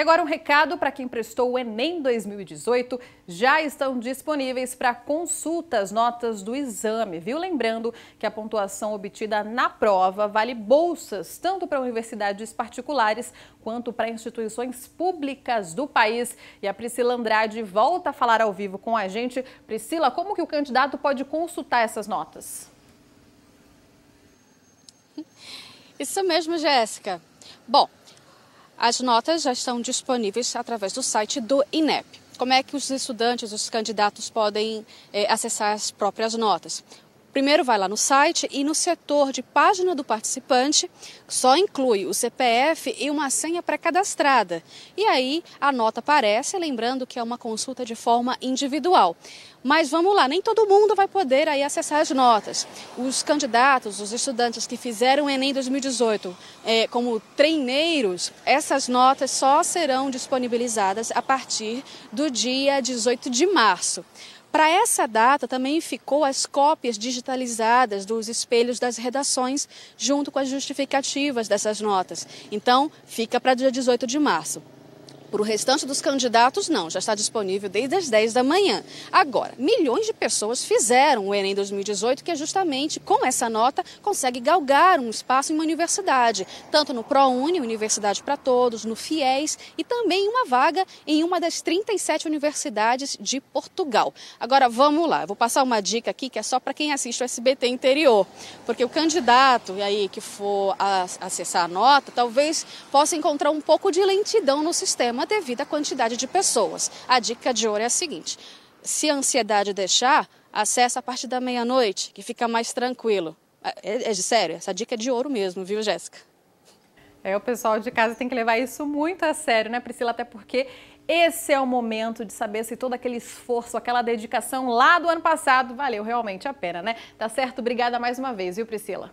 E agora um recado para quem prestou o Enem 2018. Já estão disponíveis para consulta as notas do exame, viu? Lembrando que a pontuação obtida na prova vale bolsas, tanto para universidades particulares quanto para instituições públicas do país. E a Priscila Andrade volta a falar ao vivo com a gente. Priscila, como que o candidato pode consultar essas notas? Isso mesmo, Jéssica. Bom, as notas já estão disponíveis através do site do INEP. Como é que os estudantes, os candidatos podem é, acessar as próprias notas? Primeiro vai lá no site e no setor de página do participante só inclui o CPF e uma senha pré-cadastrada. E aí a nota aparece, lembrando que é uma consulta de forma individual. Mas vamos lá, nem todo mundo vai poder aí acessar as notas. Os candidatos, os estudantes que fizeram o Enem 2018 é, como treineiros, essas notas só serão disponibilizadas a partir do dia 18 de março. Para essa data também ficou as cópias digitalizadas dos espelhos das redações, junto com as justificativas dessas notas. Então, fica para dia 18 de março. Para o restante dos candidatos, não, já está disponível desde as 10 da manhã. Agora, milhões de pessoas fizeram o Enem 2018, que é justamente com essa nota consegue galgar um espaço em uma universidade, tanto no ProUni, Universidade para Todos, no FIES e também uma vaga em uma das 37 universidades de Portugal. Agora, vamos lá, eu vou passar uma dica aqui que é só para quem assiste o SBT interior, porque o candidato aí que for acessar a nota, talvez possa encontrar um pouco de lentidão no sistema devido à quantidade de pessoas. A dica de ouro é a seguinte: se a ansiedade deixar, acessa a partir da meia-noite, que fica mais tranquilo. É, é de sério, essa dica é de ouro mesmo, viu, Jéssica? É, o pessoal de casa tem que levar isso muito a sério, né, Priscila? Até porque esse é o momento de saber se todo aquele esforço, aquela dedicação lá do ano passado valeu realmente a pena, né? Tá certo? Obrigada mais uma vez, viu, Priscila?